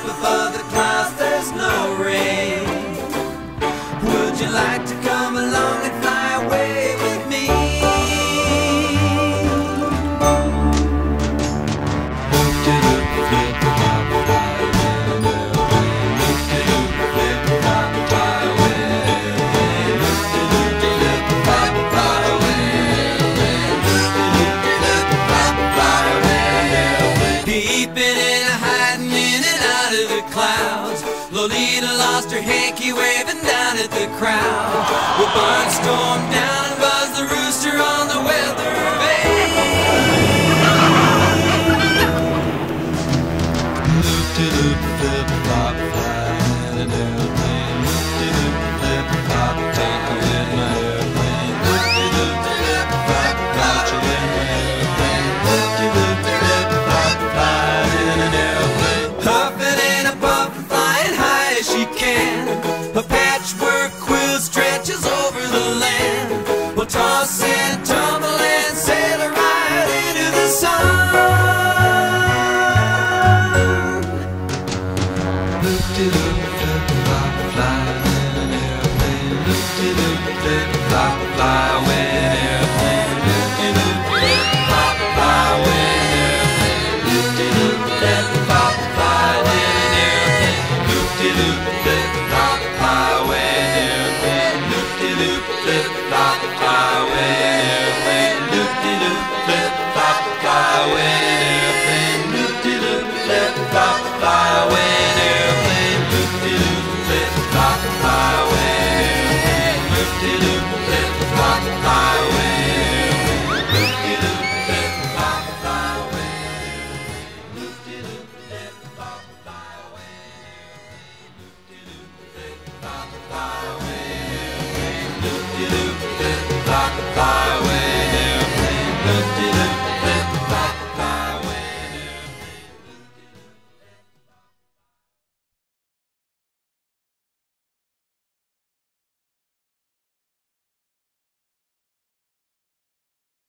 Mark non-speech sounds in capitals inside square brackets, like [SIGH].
up above. out of the clouds. Lolita lost her hanky waving down at the crowd. Well, barnstorm down and buzzed the rooster on the weather vane. [LAUGHS] Loop-de-loop, flip-flop, fly in an airplane. Loop-de-loop. fly, fly, fly, fly, fly, fly, fly, fly, do